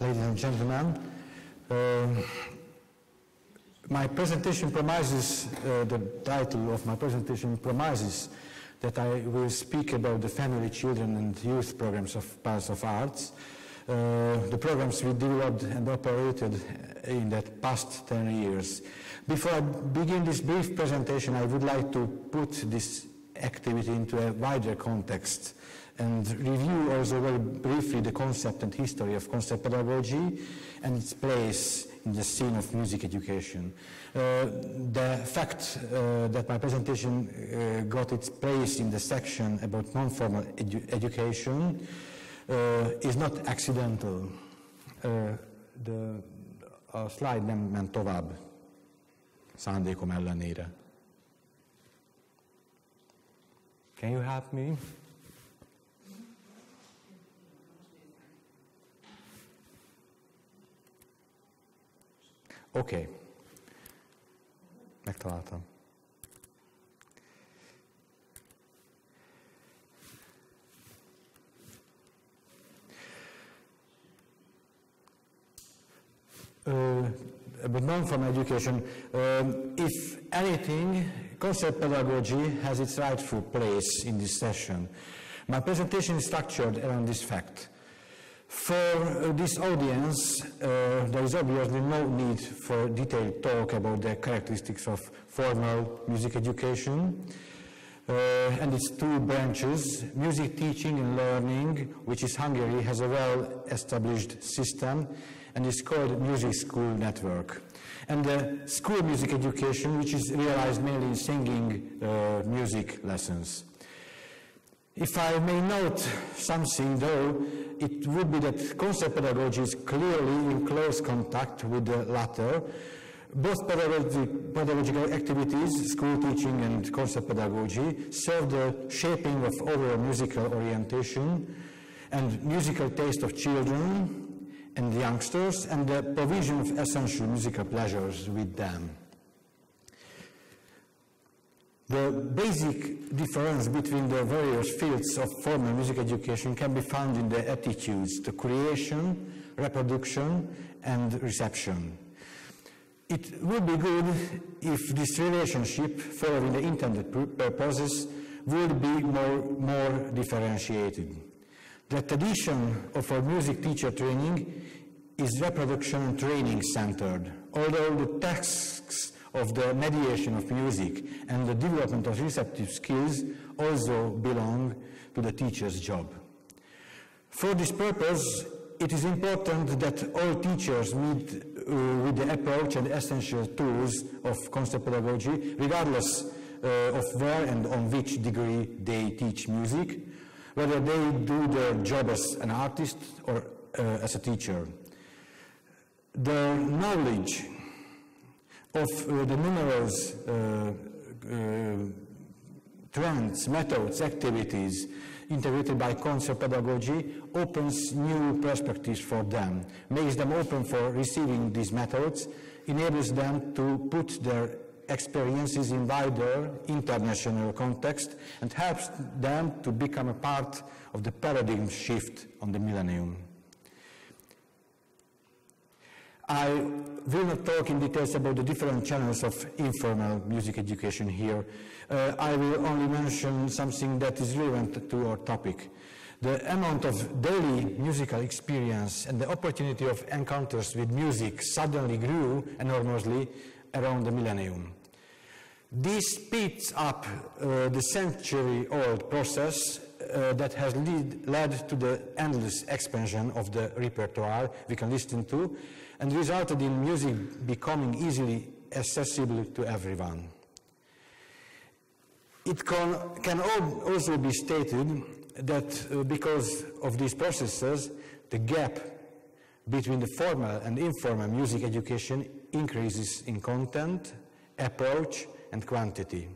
ladies and gentlemen. Uh, my presentation promises, uh, the title of my presentation promises that I will speak about the family, children and youth programs of Palace of Arts, uh, the programs we developed and operated in that past 10 years. Before I begin this brief presentation, I would like to put this activity into a wider context and review also very briefly the concept and history of concert pedagogy and its place in the scene of music education. Uh, the fact uh, that my presentation uh, got its place in the section about non-formal edu education uh, is not accidental. Uh, the, a slide nem ment tovább szándékom ellenére. Can you help me? Oké. Okay. Megtaláltam. Uh, but non-formal education, um, if anything, concert pedagogy has its rightful place in this session. My presentation is structured around this fact. For this audience, uh, there is obviously no need for detailed talk about the characteristics of formal music education uh, and its two branches. Music teaching and learning, which is Hungary, has a well-established system and is called Music School Network. And the school music education, which is realized mainly in singing uh, music lessons. If I may note something though, it would be that concert pedagogy is clearly in close contact with the latter. Both pedagogical activities, school teaching and concert pedagogy, serve the shaping of overall musical orientation and musical taste of children and youngsters and the provision of essential musical pleasures with them. The basic difference between the various fields of formal music education can be found in the attitudes to creation, reproduction, and reception. It would be good if this relationship, following the intended purposes, would be more, more differentiated. The tradition of our music teacher training is reproduction training centered, although the tasks of the mediation of music and the development of receptive skills also belong to the teacher's job. For this purpose, it is important that all teachers meet uh, with the approach and essential tools of concert pedagogy, regardless uh, of where and on which degree they teach music, whether they do their job as an artist or uh, as a teacher. The knowledge of uh, the numerous uh, uh, trends, methods, activities integrated by concert pedagogy opens new perspectives for them, makes them open for receiving these methods, enables them to put their experiences in wider international context and helps them to become a part of the paradigm shift on the millennium. I will not talk in details about the different channels of informal music education here. Uh, I will only mention something that is relevant to our topic. The amount of daily musical experience and the opportunity of encounters with music suddenly grew enormously around the millennium. This speeds up uh, the century-old process uh, that has lead, led to the endless expansion of the repertoire we can listen to and resulted in music becoming easily accessible to everyone. It can, can also be stated that uh, because of these processes, the gap between the formal and informal music education increases in content, approach, and quantity.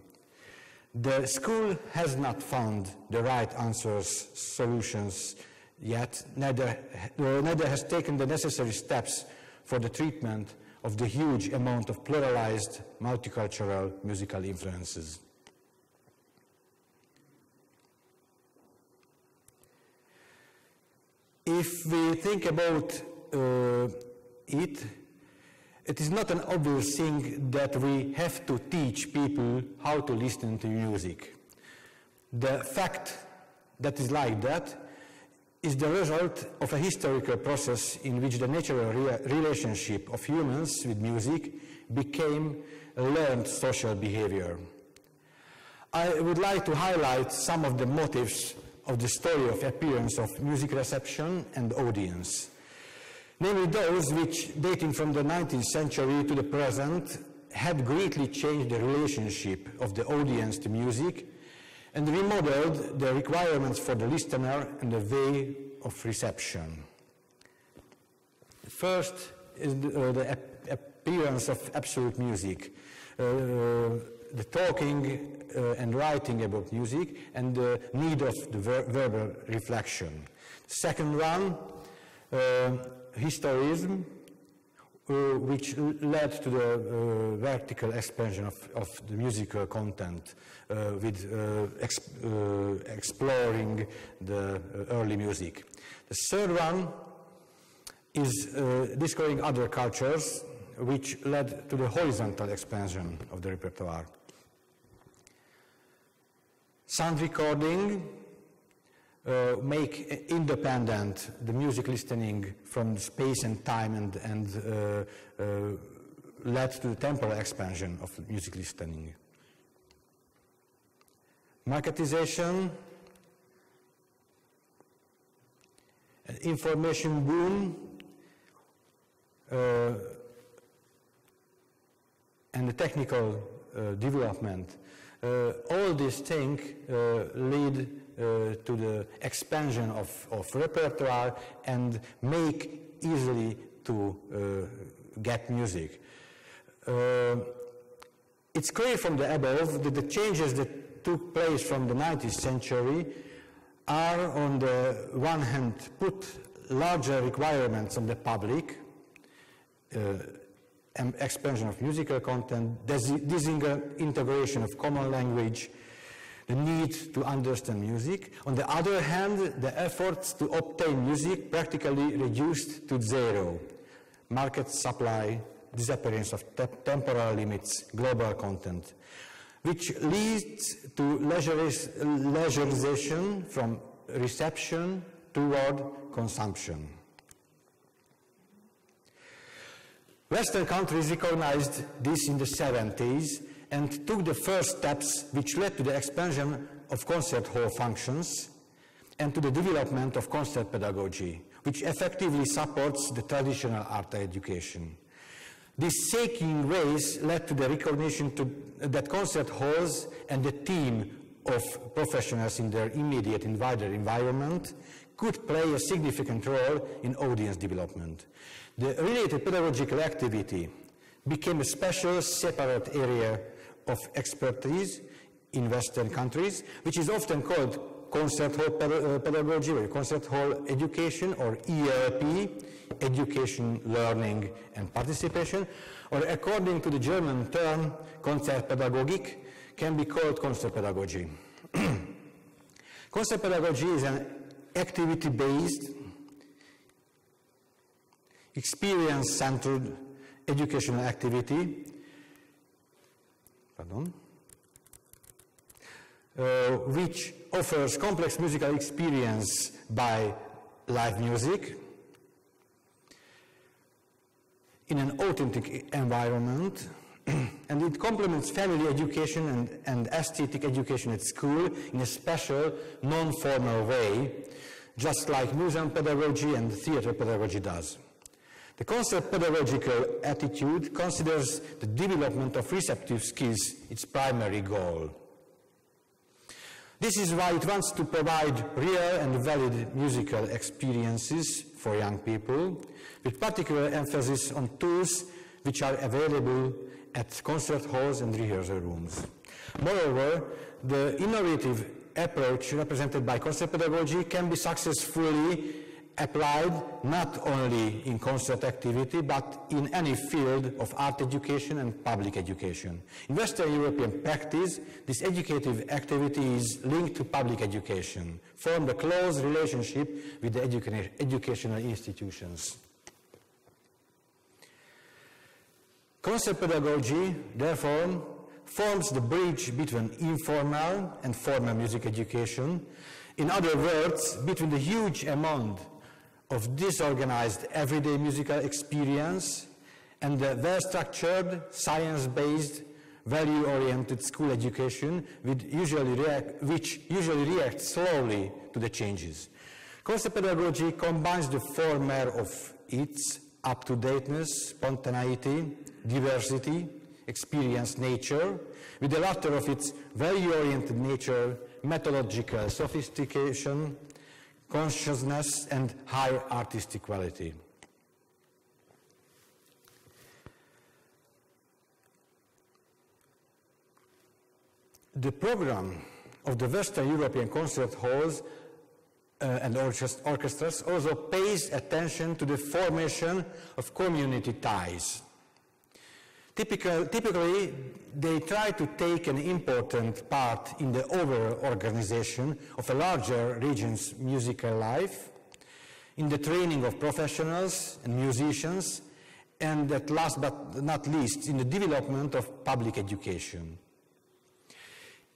The school has not found the right answers, solutions yet, neither, neither has taken the necessary steps for the treatment of the huge amount of pluralized multicultural musical influences. If we think about uh, it, it is not an obvious thing that we have to teach people how to listen to music. The fact that is like that is the result of a historical process in which the natural re relationship of humans with music became a learned social behavior. I would like to highlight some of the motives of the story of appearance of music reception and audience. Namely those which, dating from the 19th century to the present, had greatly changed the relationship of the audience to music and remodeled the requirements for the listener and the way of reception. First is the, uh, the ap appearance of absolute music, uh, the talking uh, and writing about music, and the need of the ver verbal reflection. Second one, historism, uh, which led to the uh, vertical expansion of, of, the musical content uh, with exp exploring the early music. The third one is discovering other cultures, which led to the horizontal expansion of the repertoire. Sound recording uh, make independent the music listening from space and time and, and uh, uh, led to the temporal expansion of music listening. Marketization, information boom, uh, and the technical uh, development. Uh, all these things lead to the expansion of, of repertoire and make easily to uh, get music. Uh, it's clear from the above that the changes that took place from the 19th century are on the one hand put larger requirements on the public, uh, expansion of musical content, disintegration of common language, the need to understand music. On the other hand, the efforts to obtain music practically reduced to zero. Market supply, disappearance of te temporal limits, global content, which leads to leisureization from reception toward consumption. Western countries recognized this in the 70s and took the first steps which led to the expansion of concert hall functions and to the development of concert pedagogy, which effectively supports the traditional art education. This shaking race led to the recognition to, that concert halls and the team of professionals in their immediate and wider environment could play a significant role in audience development. The related pedagogical activity became a special separate area of expertise in Western countries, which is often called concert hall uh, pedagogy or concert hall education or ELP, education, learning and participation, or according to the German term Konzertpädagogik, can be called concert pedagogy. concert pedagogy is an activity-based, experience-centered educational activity pardon, uh, which offers complex musical experience by live music in an authentic environment and it complements family education and, and aesthetic education at school in a special, non-formal way, just like museum pedagogy and theater pedagogy does. The concert pedagogical attitude considers the development of receptive skills its primary goal. This is why it wants to provide real and valid musical experiences for young people, with particular emphasis on tools which are available at concert halls and rehearsal rooms. Moreover, the innovative approach represented by concert pedagogy can be successfully applied not only in concert activity, but in any field of art education and public education. In Western European practice, this educative activity is linked to public education, formed a close relationship with the educa educational institutions. Concert pedagogy, therefore, forms the bridge between informal and formal music education. In other words, between the huge amount of disorganized everyday musical experience and the well-structured, science-based, value-oriented school education usually react, which usually reacts slowly to the changes. Concert pedagogy combines the former of its up-to-dateness, spontaneity, diversity, experience nature, with the latter of its value-oriented nature, methodological sophistication, consciousness, and high artistic quality. The program of the Western European concert halls uh, and orchestras also pays attention to the formation of community ties. Typical, typically, they try to take an important part in the overall organization of a larger region's musical life, in the training of professionals and musicians, and at last but not least, in the development of public education.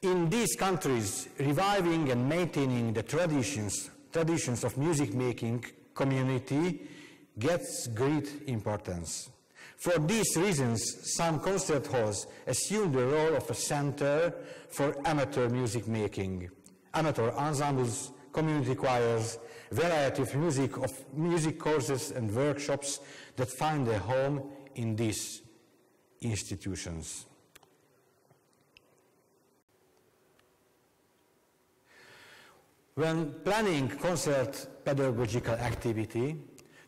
In these countries, reviving and maintaining the traditions, traditions of music making community gets great importance. For these reasons, some concert halls assume the role of a center for amateur music making. Amateur ensembles, community choirs, variety of music, of music courses and workshops that find a home in these institutions. When planning concert pedagogical activity,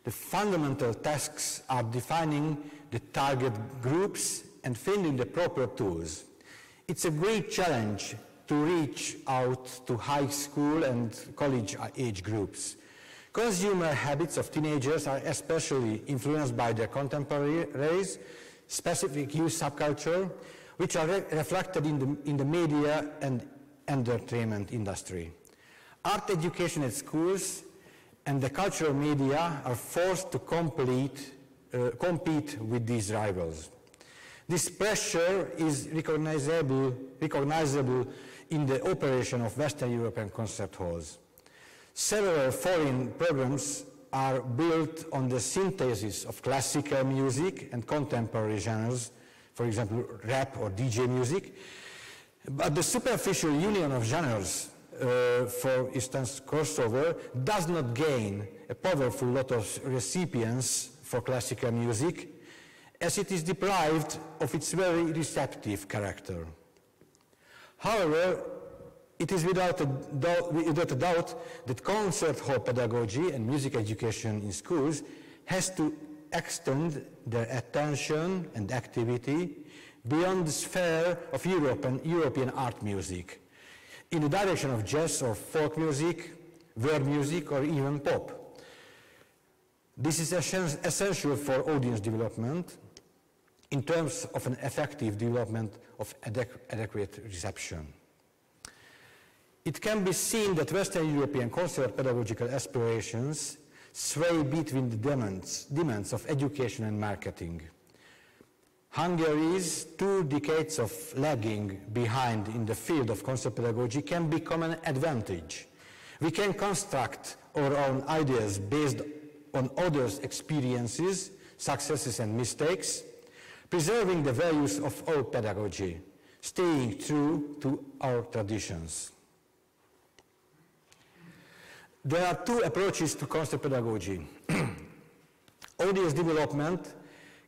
the fundamental tasks are defining the target groups and finding the proper tools. It's a great challenge to reach out to high school and college age groups. Consumer habits of teenagers are especially influenced by their contemporaries, specific youth subculture, which are re reflected in the, in the media and entertainment industry. Art education at schools and the cultural media are forced to complete, uh, compete with these rivals. This pressure is recognizable, recognizable in the operation of Western European concert halls. Several foreign programs are built on the synthesis of classical music and contemporary genres, for example, rap or DJ music, but the superficial union of genres uh, for instance, crossover, does not gain a powerful lot of recipients for classical music, as it is deprived of its very receptive character. However, it is without a, doubt, without a doubt that concert hall pedagogy and music education in schools has to extend their attention and activity beyond the sphere of European, European art music in the direction of jazz or folk music, world music, or even pop. This is essential for audience development in terms of an effective development of adequate reception. It can be seen that Western European concert pedagogical aspirations sway between the demands, demands of education and marketing. Hungary's two decades of lagging behind in the field of concert pedagogy can become an advantage. We can construct our own ideas based on others' experiences, successes and mistakes, preserving the values of our pedagogy, staying true to our traditions. There are two approaches to concert pedagogy. Audience development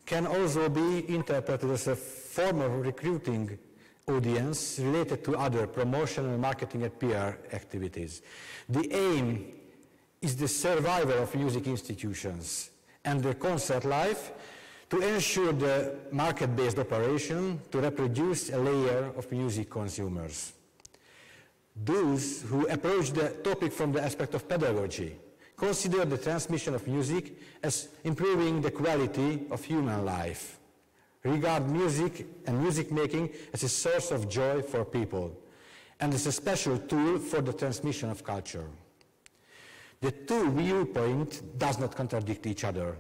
can also be interpreted as a form of recruiting audience related to other promotional, marketing, and PR activities. The aim is the survival of music institutions and the concert life to ensure the market-based operation to reproduce a layer of music consumers. Those who approach the topic from the aspect of pedagogy consider the transmission of music as improving the quality of human life. Regard music and music making as a source of joy for people and as a special tool for the transmission of culture. The two viewpoints does not contradict each other.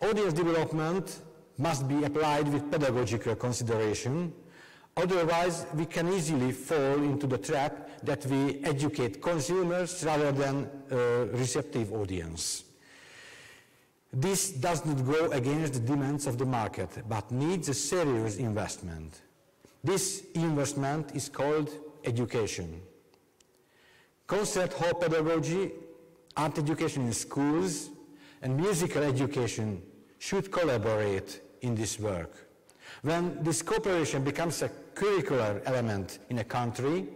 Audience development must be applied with pedagogical consideration. Otherwise, we can easily fall into the trap that we educate consumers rather than a receptive audience. This does not go against the demands of the market, but needs a serious investment. This investment is called education. Concert hall pedagogy, art education in schools, and musical education should collaborate in this work. When this cooperation becomes a curricular element in a country,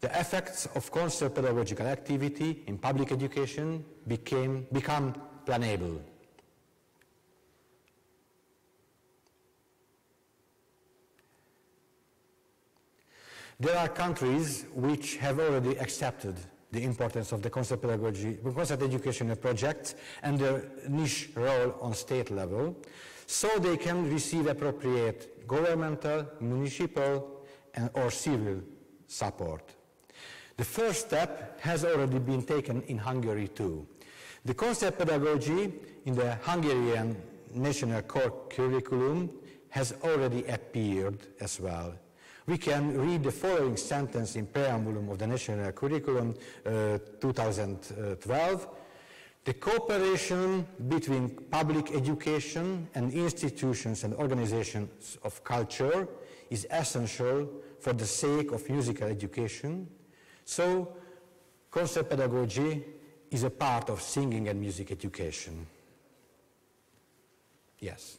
the effects of concert pedagogical activity in public education became, become planable. There are countries which have already accepted the importance of the concert pedagogy, concert educational projects and their niche role on state level, so they can receive appropriate governmental, municipal, and, or civil support. The first step has already been taken in Hungary too. The concert pedagogy in the Hungarian national core curriculum has already appeared as well we can read the following sentence in preambulum of the National Curriculum uh, 2012. The cooperation between public education and institutions and organizations of culture is essential for the sake of musical education. So, concert pedagogy is a part of singing and music education. Yes.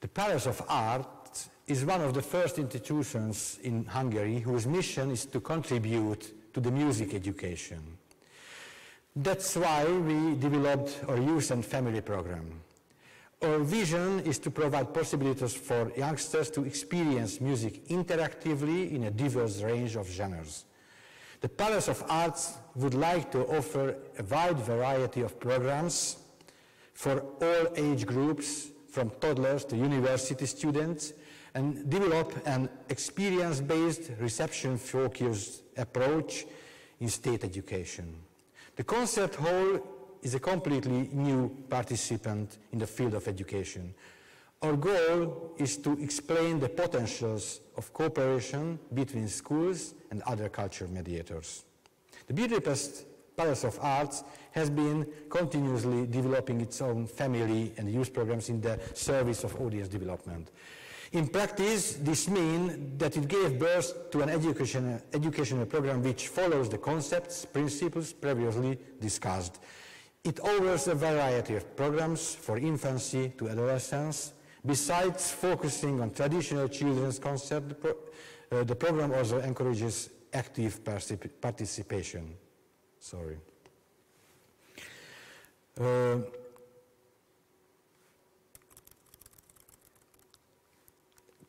The Palace of Art is one of the first institutions in Hungary whose mission is to contribute to the music education. That's why we developed our youth and family program. Our vision is to provide possibilities for youngsters to experience music interactively in a diverse range of genres. The Palace of Arts would like to offer a wide variety of programs for all age groups from toddlers to university students and develop an experience-based, reception-focused approach in state education. The concert hall is a completely new participant in the field of education. Our goal is to explain the potentials of cooperation between schools and other culture mediators. The Budapest Palace of Arts has been continuously developing its own family and youth programs in the service of audience development. In practice, this means that it gave birth to an educational, educational program which follows the concepts, principles previously discussed. It offers a variety of programs for infancy to adolescence. Besides focusing on traditional children's concepts, uh, the program also encourages active participation. Sorry. Uh,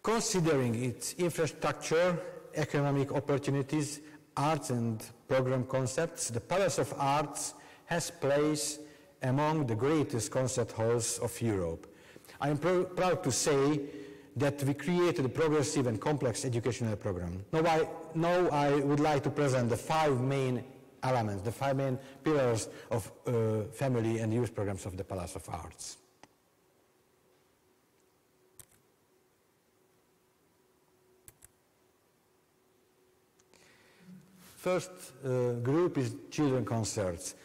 considering its infrastructure, economic opportunities, arts and program concepts, the Palace of Arts has place among the greatest concert halls of Europe. I am pr proud to say that we created a progressive and complex educational program. Now I, now I would like to present the five main elements, the five main pillars of uh, family and youth programs of the Palace of Arts. First uh, group is children concerts.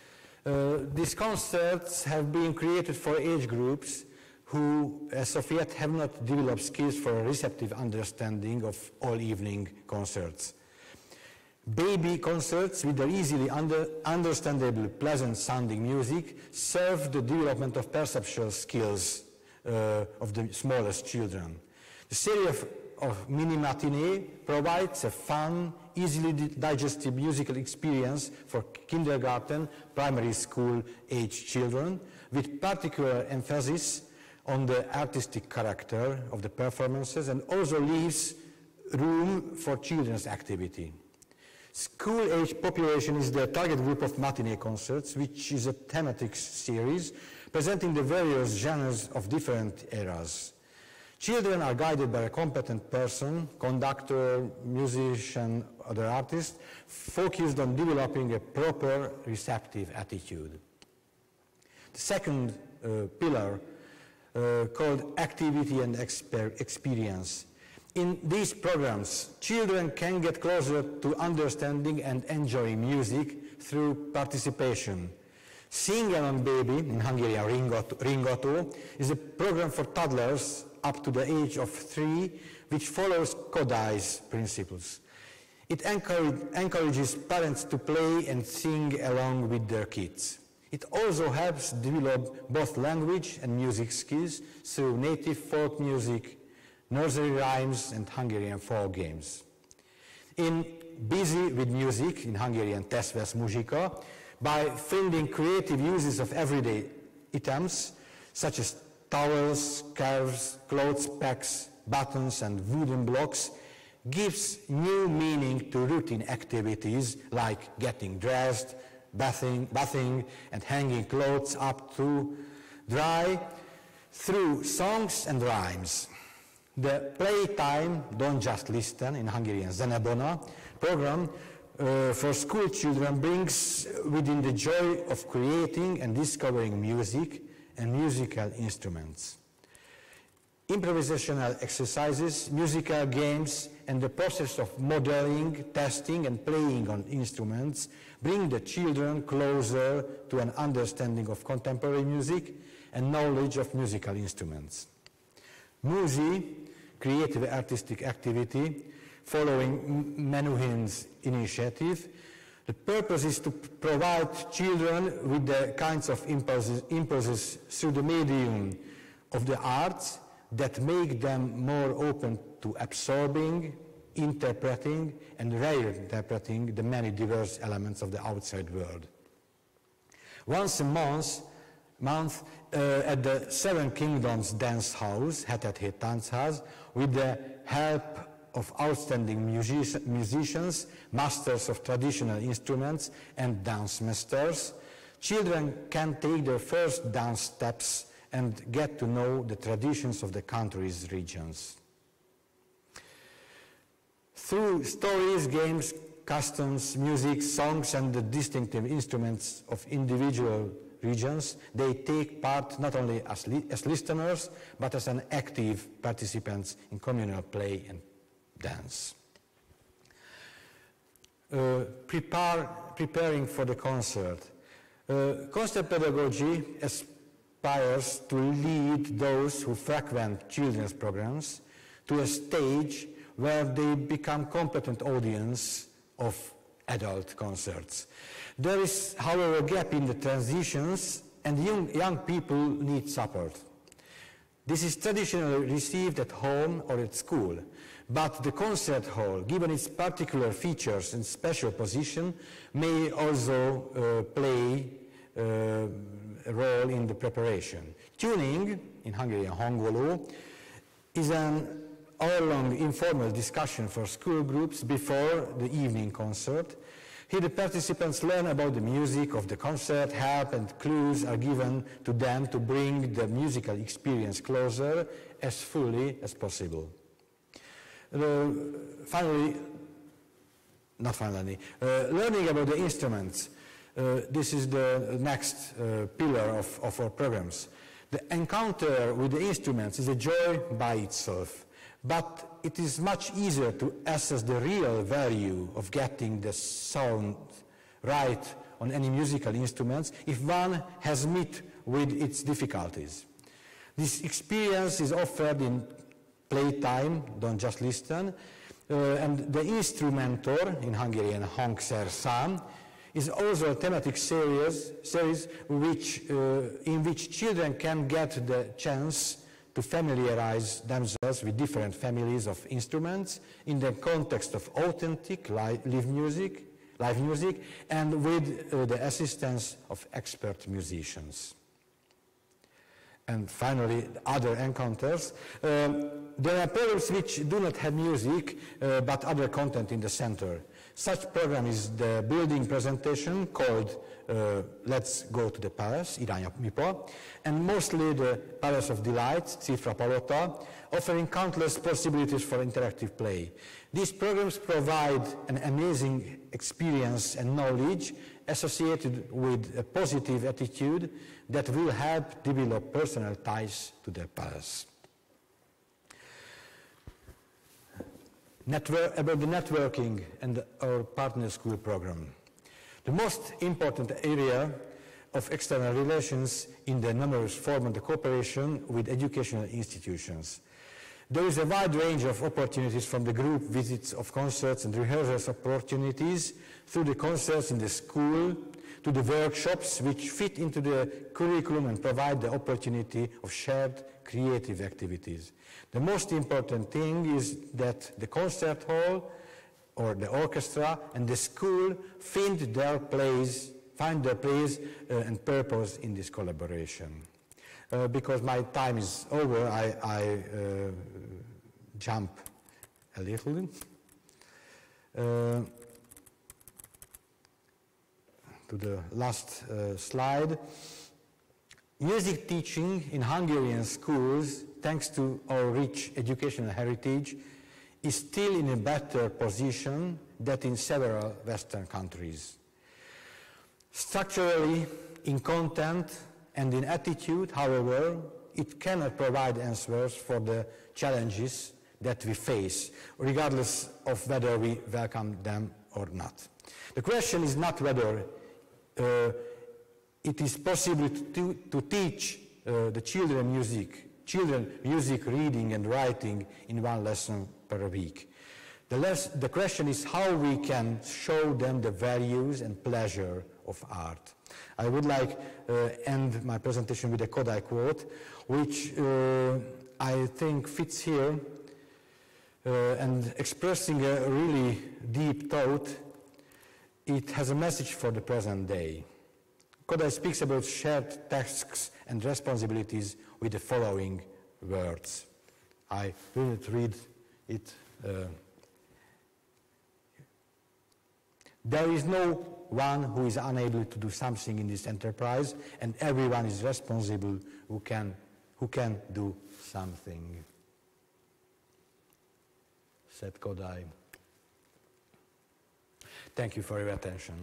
Uh, these concerts have been created for age groups who, as of yet, have not developed skills for a receptive understanding of all evening concerts. Baby concerts with their easily under, understandable, pleasant sounding music serve the development of perceptual skills uh, of the smallest children. The series of, of mini matinee provides a fun, easily digested musical experience for kindergarten, primary school age children, with particular emphasis on the artistic character of the performances and also leaves room for children's activity. School-age population is the target group of matinee concerts, which is a thematic series presenting the various genres of different eras. Children are guided by a competent person, conductor, musician, other artist, focused on developing a proper receptive attitude. The second uh, pillar uh, called activity and exper experience. In these programs, children can get closer to understanding and enjoying music through participation. Sing Baby, in Hungarian Ringató, is a program for toddlers up to the age of three, which follows Kodály's principles. It encourages parents to play and sing along with their kids. It also helps develop both language and music skills through native folk music, nursery rhymes, and Hungarian folk games. In Busy with Music, in Hungarian Tesz Muzsika, by finding creative uses of everyday items, such as towels, scarves, clothes pegs, buttons, and wooden blocks, gives new meaning to routine activities like getting dressed, bathing, bathing and hanging clothes up to dry through songs and rhymes. The Playtime Don't Just Listen in Hungarian Zenebona program uh, for school children brings within the joy of creating and discovering music and musical instruments. Improvisational exercises, musical games, and the process of modeling, testing, and playing on instruments bring the children closer to an understanding of contemporary music and knowledge of musical instruments. MUS-E, creative artistic activity, following Menuhin's initiative, the purpose is to provide children with the kinds of impulses, impulses through the medium of the arts that make them more open to absorbing, interpreting, and reinterpreting the many diverse elements of the outside world. Once a month, month uh, at the Seven Kingdoms Dance House, Hetedhét Táncház, with the help of outstanding music musicians, masters of traditional instruments, and dance masters, children can take their first dance steps and get to know the traditions of the country's regions. Through stories, games, customs, music, songs, and the distinctive instruments of individual regions, they take part not only as, li as listeners, but as an active participants in communal play and dance. Uh, prepare, preparing for the concert. Uh, concert pedagogy aspires to lead those who frequent children's programs to a stage where they become competent audience of adult concerts. There is, however, a gap in the transitions and young, young people need support. This is traditionally received at home or at school, but the concert hall, given its particular features and special position, may also uh, play uh, a role in the preparation. Tuning, in Hungarian hangoló, is an hour-long informal discussion for school groups before the evening concert. Here the participants learn about the music of the concert, help and clues are given to them to bring the musical experience closer as fully as possible. Uh, finally, not finally, uh, learning about the instruments. Uh, this is the next pillar of, of our programs. The encounter with the instruments is a joy by itself, but it is much easier to assess the real value of getting the sound right on any musical instruments if one has met with its difficulties. This experience is offered in playtime, don't just listen. Uh, and the instrumentor, in Hungarian hangszerszám, is also a thematic series, series which, uh, in which children can get the chance to familiarize themselves with different families of instruments in the context of authentic live music, live music and with uh, the assistance of expert musicians. And finally, other encounters. Um, there are programs which do not have music, uh, but other content in the center. Such program is the building presentation called uh, Let's Go to the Palace, Irány Müpa, and mostly the Palace of Delight, Cifra Palota, offering countless possibilities for interactive play. These programs provide an amazing experience and knowledge associated with a positive attitude that will help develop personal ties to the past. Network, about the networking and our partner school program. The most important area of external relations in the numerous form of the cooperation with educational institutions. There is a wide range of opportunities from the group visits of concerts and rehearsals opportunities through the concerts in the school to the workshops which fit into the curriculum and provide the opportunity of shared creative activities. The most important thing is that the concert hall or the orchestra and the school find their place, find their place uh, and purpose in this collaboration. Uh, because my time is over, I, I uh, jump a little. Uh, to the last slide. Music teaching in Hungarian schools, thanks to our rich educational heritage, is still in a better position than in several Western countries. Structurally, in content and in attitude, however, it cannot provide answers for the challenges that we face, regardless of whether we welcome them or not. The question is not whether uh, it is possible to, to teach uh, the children music, children music reading and writing in one lesson per week. The, less, the question is how we can show them the values and pleasure of art. I would like uh, end my presentation with a Kodály quote, which uh, I think fits here uh, and expressing a really deep thought, it has a message for the present day. Kodály speaks about shared tasks and responsibilities with the following words. I will not read it. Uh, there is no one who is unable to do something in this enterprise, and everyone is responsible who can, who can do something, said Kodály. Thank you for your attention.